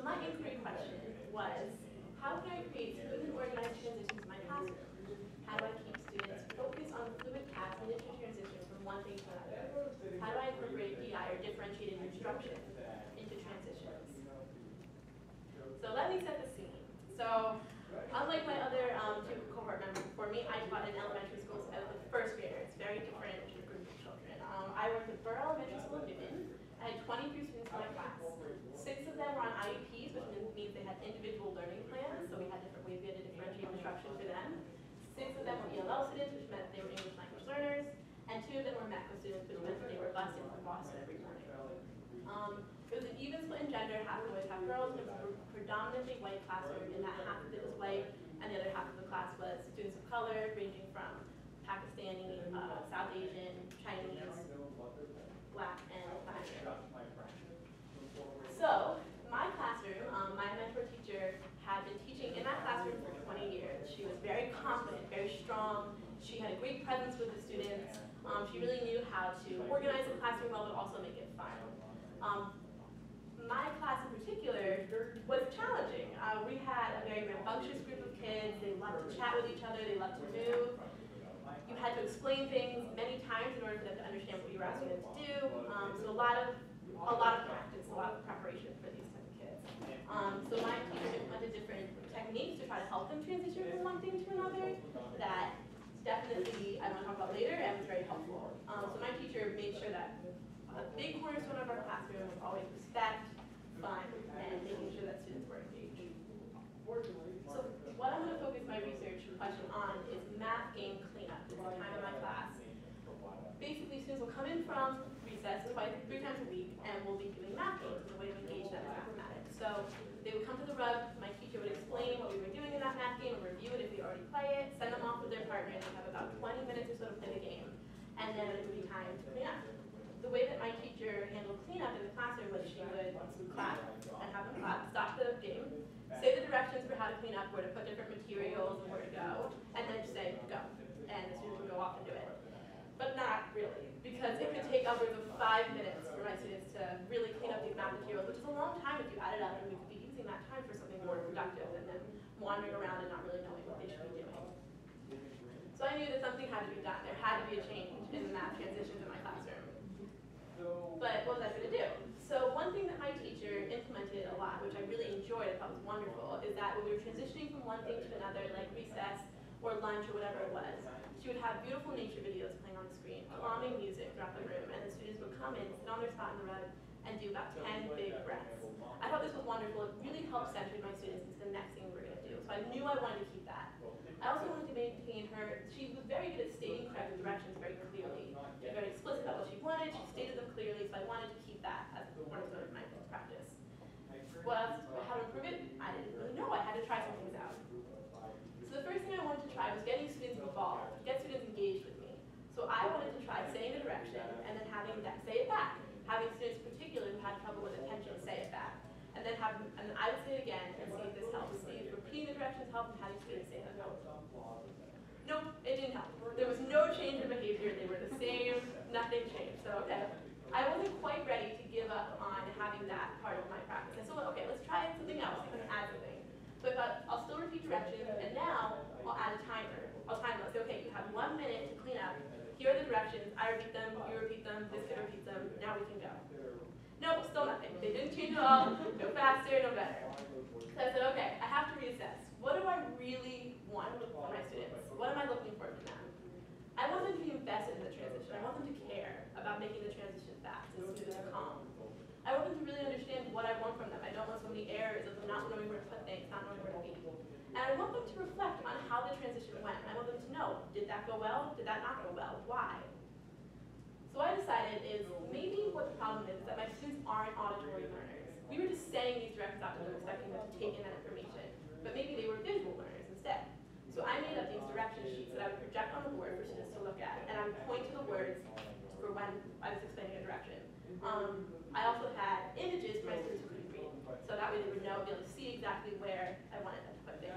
so my inquiry question was, how can I create smooth and organized transitions in my classroom? How do I keep students focused on fluid paths and transition from one thing to another? How do I incorporate DI or differentiated instruction into transitions? So let me set the scene. So unlike my other um, two cohort members before me, I taught in elementary schools as the first grader. It's very different to a group of children. Um, I worked at Burr Elementary School in Newton. I had 23 students in my class. Six of them were on IEPs, which means they had individual learning plans, so we had different ways we had to differentiate instruction for them. Six of them were ELL students, which meant they were English language learners, and two of them were METCO students, which meant that they were busing from Boston every morning. Um, it was an even split in gender, half boys, half girls, it was a predominantly white classroom in that half of it was white, and the other half of the class was students of color, ranging from Pakistani, uh, South Asian, Chinese, black, and Latin. So, my classroom, um, my mentor teacher had been teaching in that classroom for 20 years. She was very confident, very strong. She had a great presence with the students. Um, she really knew how to organize the classroom well, but also make it fun. Um, my class in particular was challenging. Uh, we had a very rambunctious group of kids. They loved to chat with each other. They loved to move. You had to explain things many times in order for them to understand what you were asking them to do. Um, so a lot of a lot of practice, a lot of preparation for these type of kids. Um, so my teacher implemented different techniques to try to help them transition from one thing to another that definitely I want to talk about later and was very helpful. Um, so my teacher made sure that a big cornerstone of our classroom was always respect, fun, and making sure that students were engaged. So what I'm going to focus my research question on is math game cleanup. Is the time in my class. Basically, students will come in from recess twice, three times a week, and we'll be doing math games as a way to engage them in mathematics. So they would come to the rug, my teacher would explain what we were doing in that math game and review it if we already play it, send them off with their partner, and they have about 20 minutes or so to play the game. And then it would be time to clean up. The way that my teacher handled cleanup in the classroom was she would clap and have them clap, stop the game, say the directions for how to clean up, where to put different materials and where to go, and then just say, go. And the students would go off and do it. But not really, because it could take upwards of five minutes for my students to really clean up these math materials, which is a long time if you add it up, and we could be using that time for something more productive than them wandering around and not really knowing what they should be doing. So I knew that something had to be done. There had to be a change in the math transitions in my classroom. But what was I going to do? So one thing that my teacher implemented a lot, which I really enjoyed, I thought was wonderful, is that when we were transitioning from one thing to another, like recess or lunch or whatever it was, she would have beautiful nature videos playing on the screen, calming music throughout the room, and the students would come in, sit on their spot in the rug, and do about 10 big breaths. I thought this was wonderful. It really helped center my students into the next thing we were going to do. So I knew I wanted to keep that. I also wanted to maintain her, she was very good at stating correct directions very clearly. She was very explicit about what she wanted, she stated them clearly, so I wanted to keep that as a cornerstone of my practice. Else, how to improve it? I didn't really know, I had to try some things out. So the first thing I wanted to try was getting students involved, get students engaged with me. So I wanted to try saying the direction and then having them say it back. Having students in particular who had trouble with attention say it back. And then have, and I would say it again and see if this helps. See if repeating the directions help and having students say them. Nope, it didn't help. There was no change in behavior. They were the same, nothing changed. So okay. I wasn't quite ready to give up on having that part of my practice. I still went, okay, let's try something else. Let's add something. So I thought, I'll still repeat directions, and now I'll add a timer. I'll time them. Say, okay, you have one minute to clean up. Here are the directions. I repeat them, you repeat them, this kid repeats them. Now we can go. Nope, still nothing. They didn't change at all. No faster, no better. So I said, okay, I have to reassess. What do I really want from my students? What am I looking for from them? I want them to be invested in the transition. I want them to care about making the transition fast and smooth and calm. I want them to really understand what I want from them. I don't want so many errors of them not knowing where to put things, not knowing where to be. And I want them to reflect on how the transition went. I want them to know, did that go well? Did that not go well? Why? So what I decided is maybe what the problem is, is that my students aren't auditory learners. We were just saying these directions out to them, expecting them to take in that information. But maybe they were visual learners instead. So I made up these direction sheets that I would project on the board for students to look at, and I would point to the words for when I was explaining a direction. Um, I also had images for my students who couldn't read, so that way they would know, be able to see exactly where I wanted them to put things.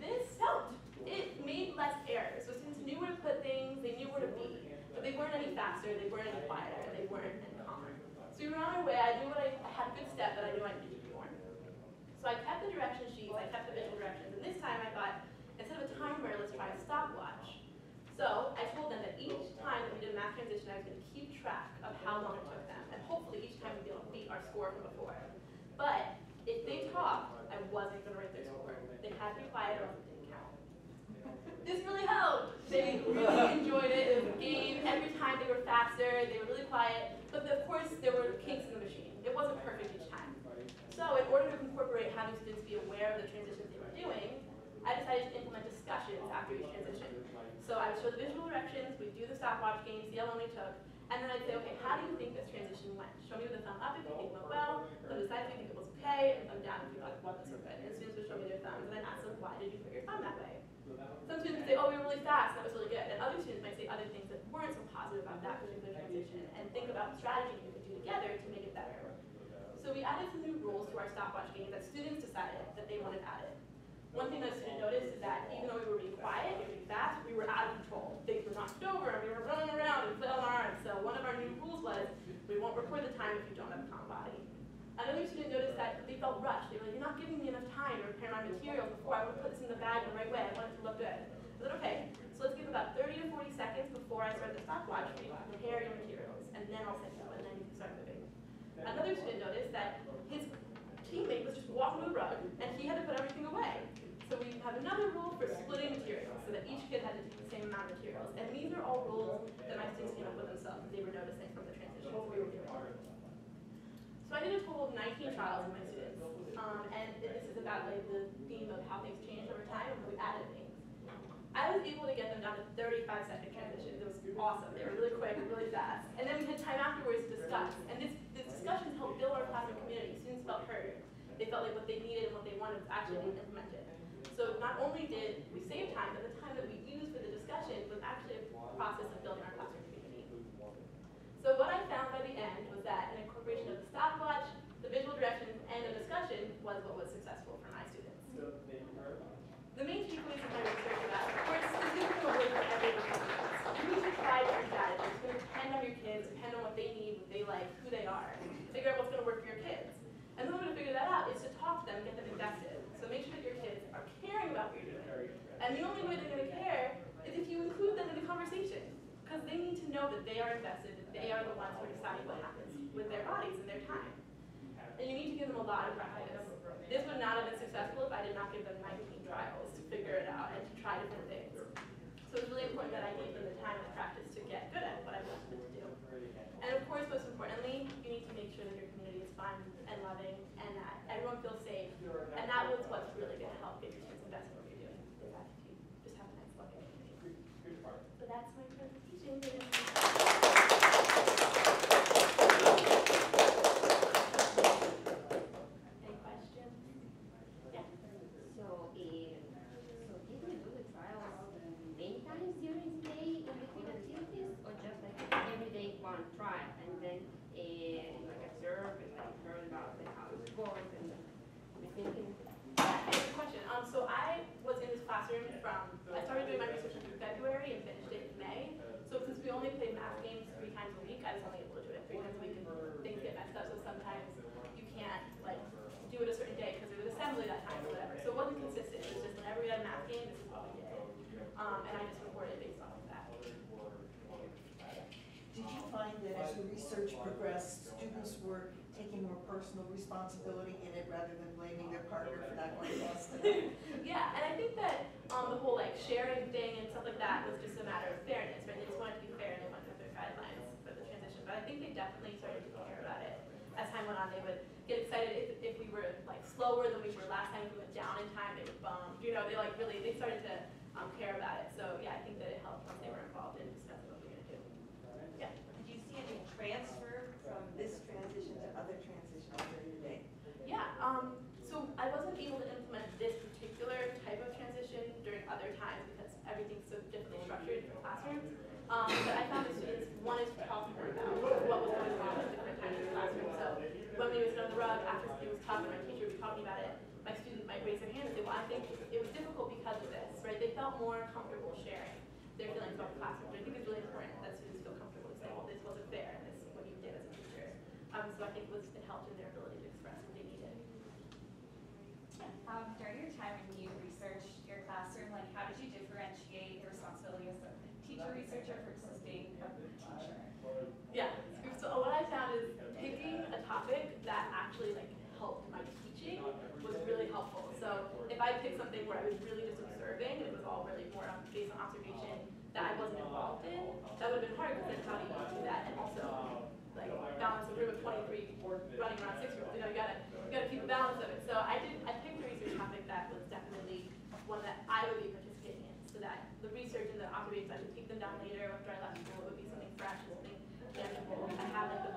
This helped. It made less errors. So students knew where to put things, they knew where to be, but they weren't any faster, they weren't any quieter, and they weren't any calmer. So on our way, I knew what I, I had a good step, but I knew I needed to more. So I kept the direction sheets, I kept the visual directions, and this time I thought, instead of a timer, let's try a stopwatch. So I told them that each time that we did a math transition, I was gonna keep track of how long it took them, and hopefully each time we'd be able to beat our score from before. But if they talked, I wasn't gonna write their score. They had to be quiet or it didn't count. This really helped. They really enjoyed it. It was a game. Every time they were faster, they were really quiet. But of course, there were kinks in the machine. It wasn't perfect each time. So in order to incorporate having students be aware of the transitions they were doing, I decided to implement discussions after each transition. So I would show the visual directions, we'd do the stopwatch game, see how long they took, and then I'd say, okay, how do you think this transition went? Show me with a thumb up if you think it went well, thumb side if you think it was okay, and thumb down if you thought it wasn't so good. And students would show me their thumbs, and then ask them, why did you put your thumb that way? Some students would say, oh, we were really fast, that was really good. And other students might say other things that weren't so positive about that particular transition, and think about strategy we could do together to make. So we added some new rules to our stopwatch game that students decided that they wanted added. One thing that a student noticed is that even though we were being quiet, we were being fast, we were out of control. Things were knocked over, and we were running around and flailing our arms. So one of our new rules was, we won't record the time if you don't have a calm body. Another student noticed that they felt rushed. They were like, you're not giving me enough time to prepare my materials before I to put this in the bag the right way. I want it to look good. I said, okay, so let's give about 30 to 40 seconds before I start the stopwatch for you to prepare your materials, and then I'll send you, and then you can start moving. Another student noticed that his teammate was just walking the rug, and he had to put everything away. So we have another rule for splitting materials, so that each kid had to take the same amount of materials. And these are all rules that my students came up with themselves, they were noticing from the transitions we were doing. So I did a total of 19 trials with my students, um, and this is about like the theme of how things changed over time and we added things. I was able to get them down to 35 second transitions. It was awesome. They were really quick, really fast. And then we had time afterwards to discuss. And this, the discussions helped build our classroom community. Students felt heard. They felt like what they needed and what they wanted was actually being implemented. So not only did we save time, but the time that we used for the discussion was actually a process of building our classroom community. So what I found by the end was that an incorporation of the stopwatch, the visual directions, and the discussion was what was successful for my students. The main takeaways of my research about, of course, this isn't going to work for every department. You need to try different strategies. It's going to depend on your kids, depend on what they need, what they like, who they are. Figure out what's going to work for your kids. And the way to figure that out is to talk to them, get them invested. So make sure that your kids are caring about what you're doing. And the only way they're going to care is if you include them in the conversation. Because they need to know that they are invested, that they are the ones who are deciding what happens with their bodies and their time. And you need to give them a lot of practice. This would not have been successful if I did not give them 19 trials to figure it out and to try different things. So it's really important that I gave them the time and practice to get good at what I wanted them to do. And of course, most importantly, you need to make sure that your community is fun and loving and that everyone feels safe. And that was what's really going to help get your students invested in what you're doing, is that you just have a nice loving community. So that's my presentation. Any questions? Yeah. So, eh, so did we do the trials many times during the day in between activities, or just like every day one trial, and then, eh, like observe and like learn about like how it works and we thinking, Yeah, Good question. Um, so I was in this classroom from, I started doing my research in February and finished it in May. So since we only played math games three times a week, I was only able to do it three times a week and things get messed up. So sometimes you can't like do it a certain day because there was assembly that time or whatever. So it wasn't consistent. It was just whenever we had a math game, this is what we did. Um, and I just reported based off of that. Did you find that as the research progressed, students were taking more personal responsibility in it rather than blaming their partner for not going fast enough? yeah, and I think that um, the whole like sharing thing and stuff like that was just a matter of fairness, right? They just wanted to be fair and they went through their guidelines for the transition. But I think they definitely started to care about it. As time went on, they would get excited if, if we were like slower than we were last time. If we went down in time, they would bump. You know, they like really they started to um, care about it. So yeah, I think that it helped once they were involved in discussing what we were gonna do. Yeah. Did you see any transfer from this transition to other transitions during the day? Yeah, um, so I wasn't able to implement this particular type of transition during other times because everything's so differently structured in the classrooms. Um, but I found the students wanted to talk more about what was going on at different times in the classroom. So when we sit on the rug, after it was tough and my teacher would be talking about it, my student might raise their hand and say, well, I think it was difficult because of this, right? They felt more comfortable sharing their feelings about the classroom. I think it's really important that students feel comfortable to say, well, this wasn't fair and this is what you did as a teacher. Um, so I think it was, it helped in their ability to express what they needed. Um, during your time when you researched your classroom, like how did you differentiate the responsibility as a teacher researcher versus being a teacher? Yeah, so what I found is picking a topic that actually like helped my teaching was really helpful. So if I picked something where I was really just observing, it was all really more based on observation that I wasn't involved in, that would have been hard because then how do you do that? And also, like, balance a group of twenty-three or running around six-year-olds, you know, you gotta, you gotta keep the balance of it. So I did, I picked a research topic that was definitely one that I would be participating in, so that the research and the observations, I would take them down later after I left school, it would be something fresh, something tangible. I have like